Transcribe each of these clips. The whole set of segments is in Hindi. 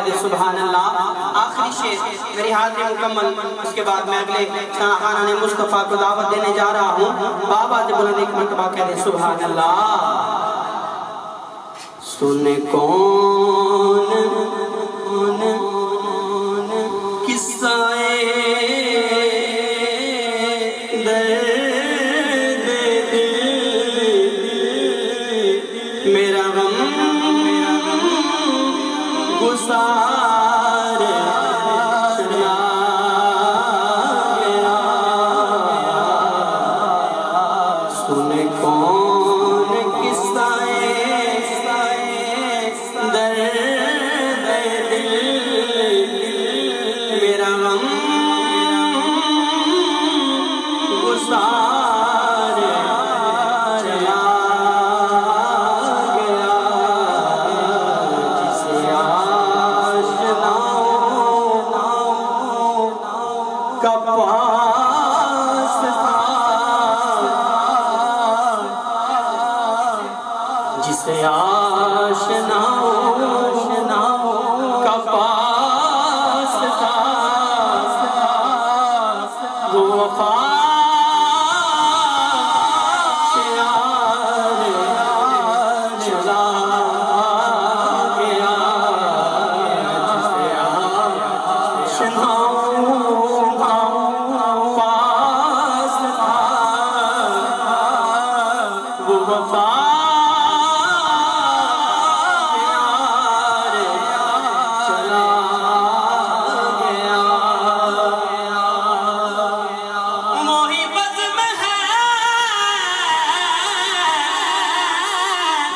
कहते सुबहान अल्लाह आखिरी शेर, मेरी हाजिरी मुकम्मल। उसके बाद मैं अगले शाहखाना ने मुस्तफ़ा को दावत देने जा रहा हूँ। बाबा से बुलंद एक मरतबा कहते सुबहान अल्लाह सुन कौन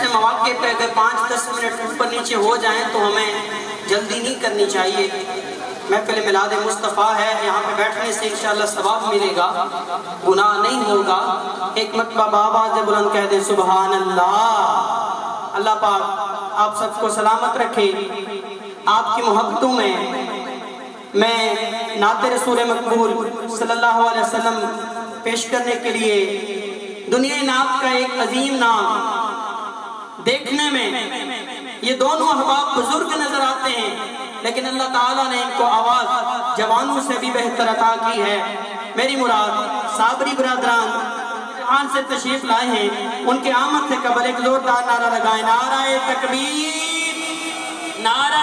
ऐसे मौके पे अगर पाँच दस मिनट ऊपर नीचे हो जाएँ तो हमें जल्दी नहीं करनी चाहिए। मैं पहले मिला दे मुस्तफ़ा है, यहाँ पे बैठने से इंशाल्लाह सवाब मिलेगा, गुनाह नहीं होगा। एक मतबा बाबा जब बुलंद कह दे सुबह अल्लाह अल्लाह पाक आप सबको सलामत रखे। आपकी मोहब्बतों में मैं नाते रसूल मकबूल सल्लल्लाहु अलैहि वसल्लम पेश करने के लिए दुनिया नाम का एक अजीम नाम देखने में ये दोनों अहबाब बुज़ुर्ग नज़र आते हैं, लेकिन अल्लाह ताला ने इनको आवाज़ जवानों से भी बेहतर अदा की है। मेरी मुराद, साबरी बरादरान आन से तशरीफ़ लाए हैं। उनके आमद से कबल एक जोरदार नारा लगाए। नारा तकबीर नारा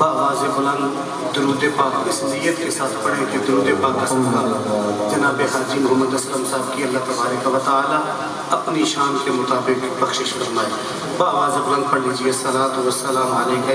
बाज बुलंद दरुद पाक इस नीयत के साथ पढ़ें कि दरुद पाक का सदका जनाब हाजी मोहम्मद असलम साहब की अल्लाह तबारक व ताली अपनी शान के मुताबिक बख्शिश फरमाए बाज बुलंद पढ़ लीजिए सलात वसलाम आलिक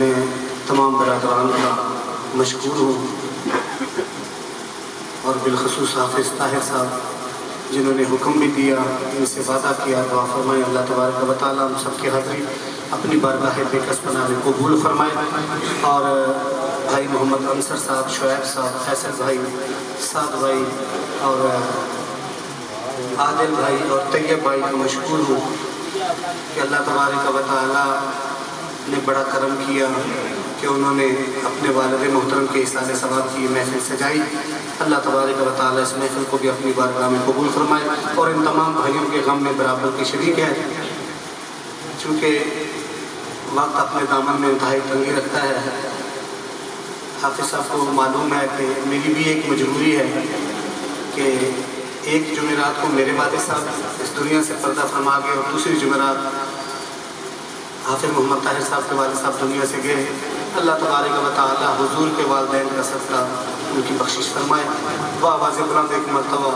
मैं तमाम बरदरान का मशहूर हूँ और बिलखसूस हाफिज़ ताहिर साहब जिन्होंने हुक्म भी दिया इनसे वादा किया दुआ फरमाए अल्लाह तबारक वाली हम सबके हाजिरी अपनी बारगाह बेकस बना में कबूल फरमाए और भाई मोहम्मद अंसर साहब, शुएब साहब, फैसल भाई, साद भाई और आदिल भाई और तैयब भाई को मशहूर हूँ कि अल्लाह तबारक व ताली ने बड़ा करम किया कि उन्होंने अपने वालद मोहतरम के इसाले सवाब की महफिल सजाई। अल्लाह तबारक व ताली इस महफिल को भी अपनी बारगाह में कबूल फरमाए और इन तमाम भाइयों के गम में बराबर के शरीक है। चूँकि वक्त अपने दामन में इंतहाई तंगी रखता है हाफिज साहब को मालूम है कि मेरी भी एक मजबूरी है कि एक जुमेरात को मेरे वाले साहब इस दुनिया से पर्दा फरमा गए और दूसरी जुमेरात हाफिज मोहम्मद ताहिर साहब के वाले साहब दुनिया से गए अल्लाह तबारक व ताली हुजूर के वालदेन का सबका उनकी बख्शिश फरमाए। वाह आवाज़ बुलंद एक मरतबा।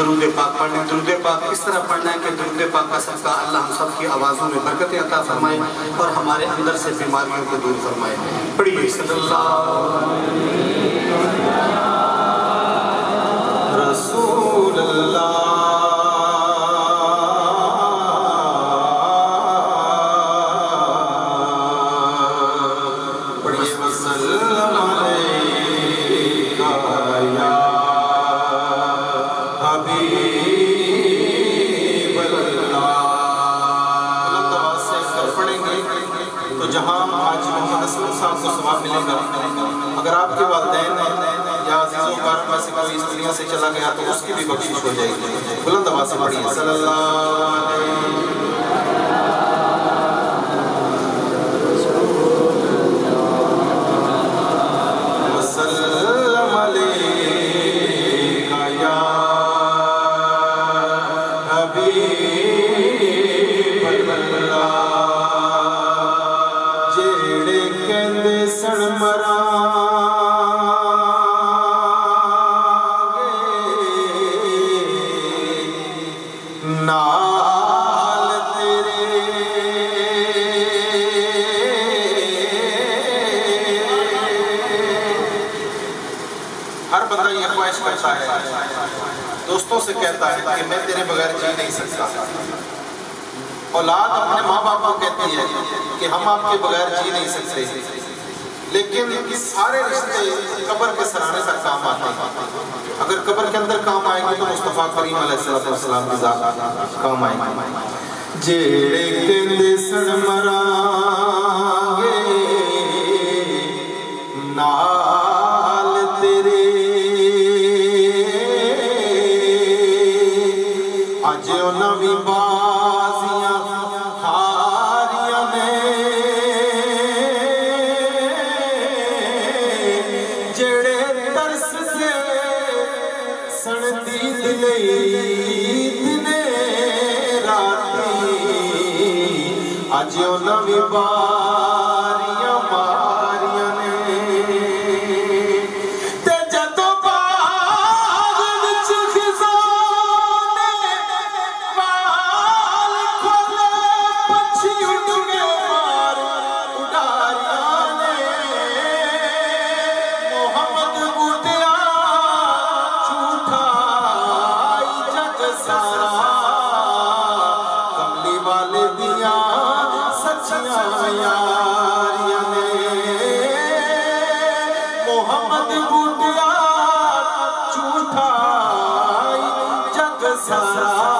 दरुद पाक पढ़ने, दरुद पाक इस तरह पढ़ना है कि दरुद पाक का सबका अल्लाह हम सब की आवाज़ों में बरकत अता फरमाए और हमारे अंदर से बीमारियों को दूर फरमाए। पढ़िए रसूल बुलंद आवाज़ से पढ़िए सल्लल्लाहु कि मैं तेरे बगैर जी नहीं सकता। औलाद अपने माँ बाप को कहती है कि हम आपके बगैर जी नहीं सकते। लेकिन सारे रिश्ते कब्र के सराहने तक काम आते हैं। अगर कब्र के अंदर काम आएँगे तो मुस्तफ़ा करीम अलैहिस्सलाम की काम आएँगे। जेड़े कहंदे सड़ दिली रात नवी उल झूठा जग सारा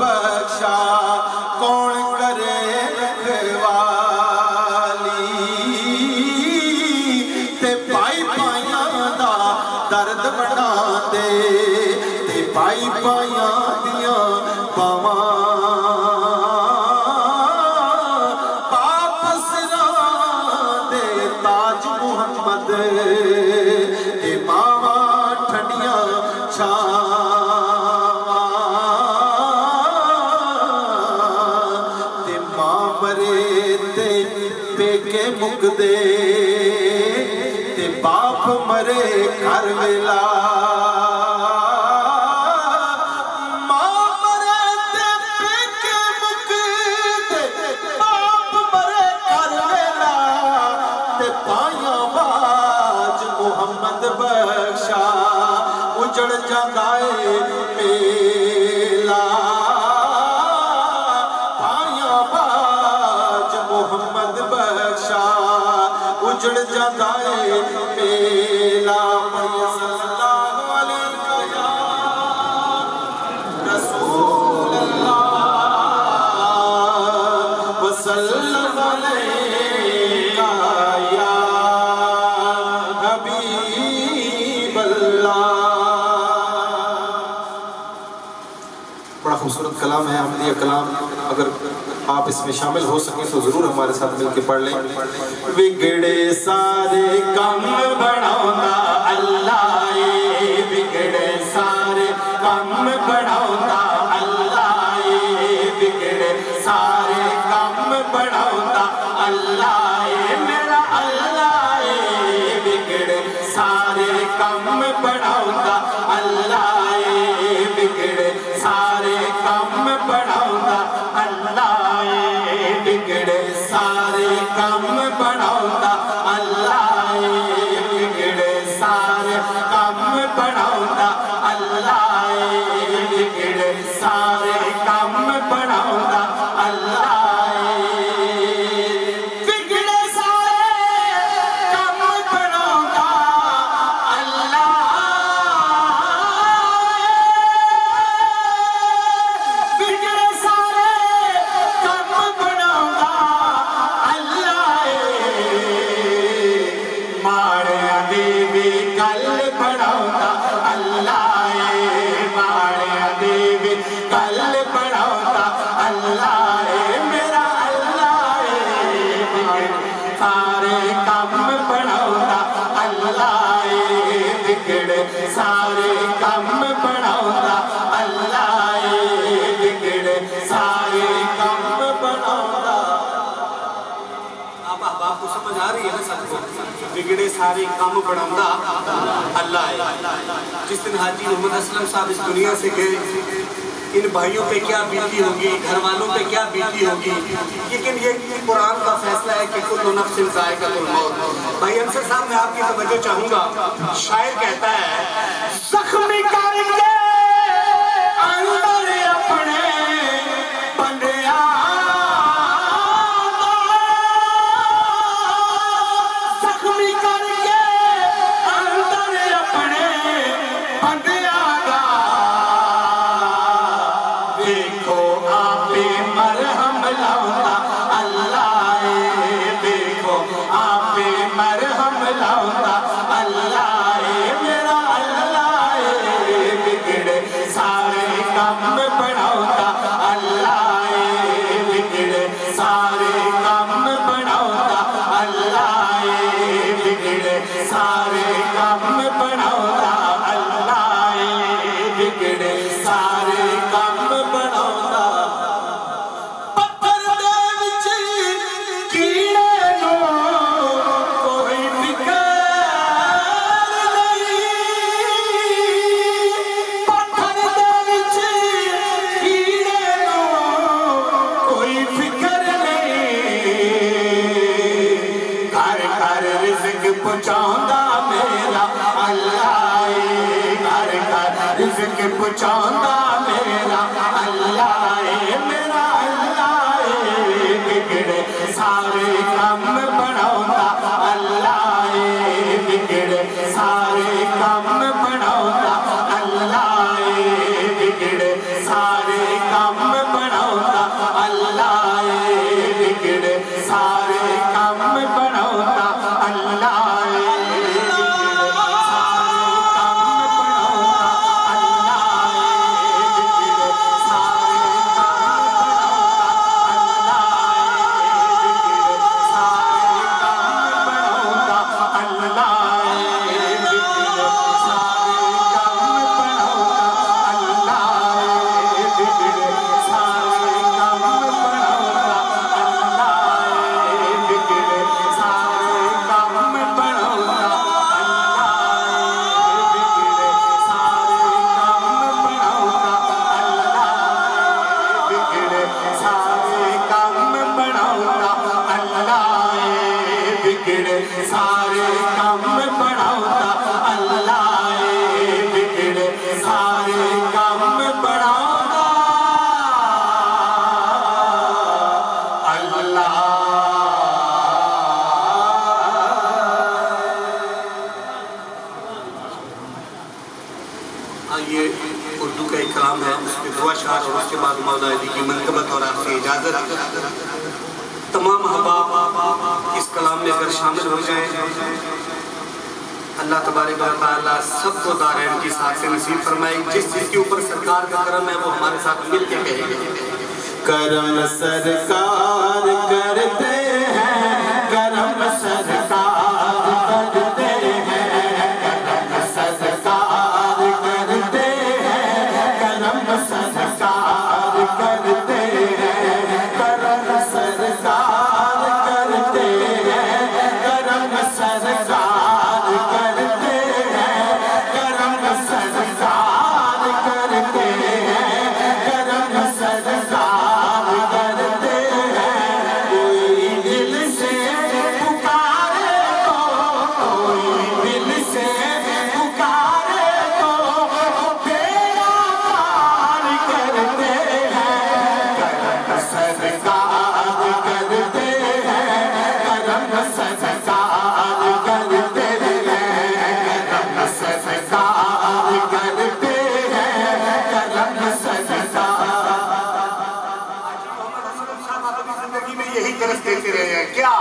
बख्शा मुके ते बाप मरे ਮਰੇ ਘਰ ला कलाम है, अमली कलाम। अगर आप इसमें शामिल हो सकें तो ज़रूर हमारे साथ मिलकर पढ़ लें। बिगड़े सारे कम बढ़ौता अल्लाह बिगड़े सारे कम बढ़ौता अल्लाह बिगड़े सारे इन्ने सारे काम बढ़ाता अल्लाह है। जिस दिन हाजी मोहम्मद असलम साहब इस दुनिया से गए, इन भाइयों पे क्या बीती होगी घर वालों पे क्या बीती होगी, लेकिन ये कुरान का फैसला है कि कुल नफ्सिन जायका मौत। भाई अंसर साहब मैं आपकी तवज्जो चाहूँगा, शायर कहता है, जख्मी करेंगे, अंदर अपने eyes on ये उर्दू का एक कलाम है उसमें दुआ शार और उसके बाद मौला अली की मनकबत और आपसे इजाज़त। तमाम अहबाब इस कलाम में अगर शामिल हो जाए, अल्लाह तबारक व तआला सबको दारैन की साथ से नसीब फरमाए। जिस चीज़ के ऊपर सरकार का करम है, वो हमारे साथ मिल के करम सरकार करते में यही देते रहे हैं क्या?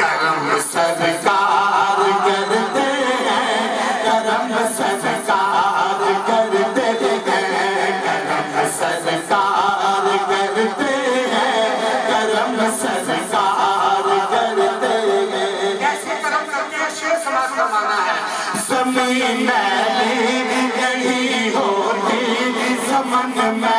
करम सरकार करते हैं करम सरकार करते हैं करम सरकार करते हैं करम सरकार करते हैं। कैसे कर्म करते हैं? शेर समाज का माना है। ज़मीन मैली नहीं होती समन मैला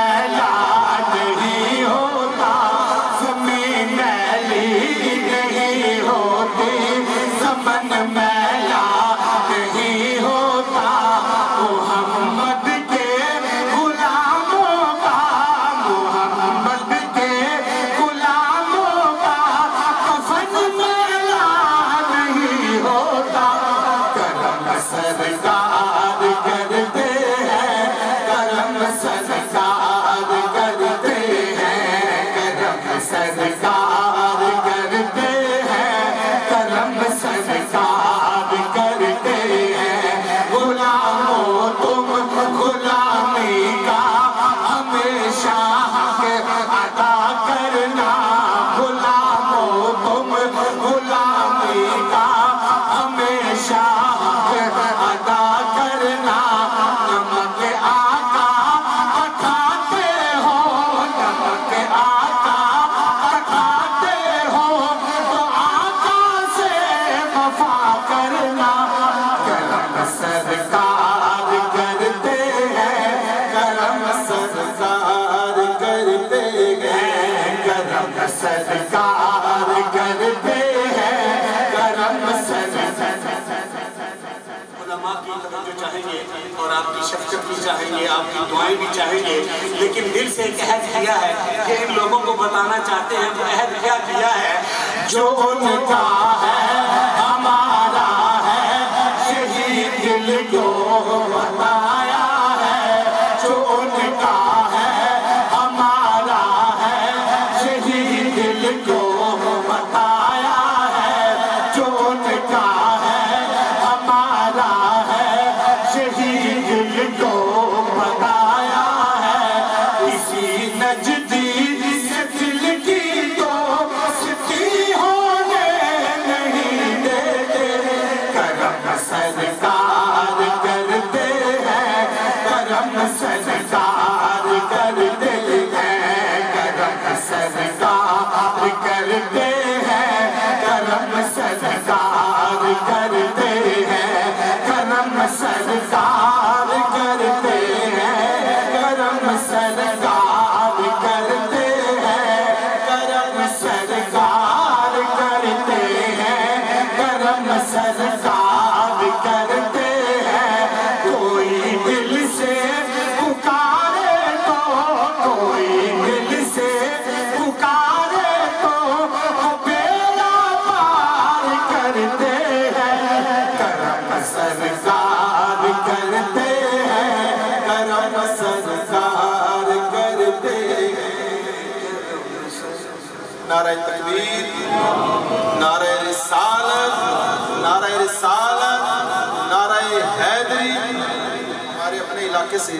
और आपकी शफकत भी चाहेंगे, आपकी दुआएँ भी चाहेंगे, लेकिन दिल से एक अहद किया है कि इन लोगों को बताना चाहते हैं वो अहद क्या किया है? जो उनका नारा तकबीर नारा रिसालत नारा रिसालत नारा हैदरी। हमारे अपने इलाके से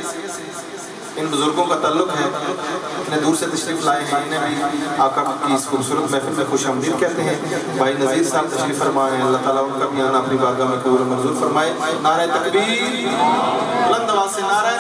इन बुज़ुर्गों का ताल्लुक है। इतने दूर से तशरीफ़ लाए हैं इन्हें भी। आका की इस खूबसूरत महफिल में खुश आमदीद कहते हैं। भाई नज़ीर साहब तशरीफ़ फरमाए, अल्लाह ताला उनका भी आना अपनी बारगाह में कबूल मंजूर फरमाए। नारा तकबीर बुलंद आवाज़ से नारा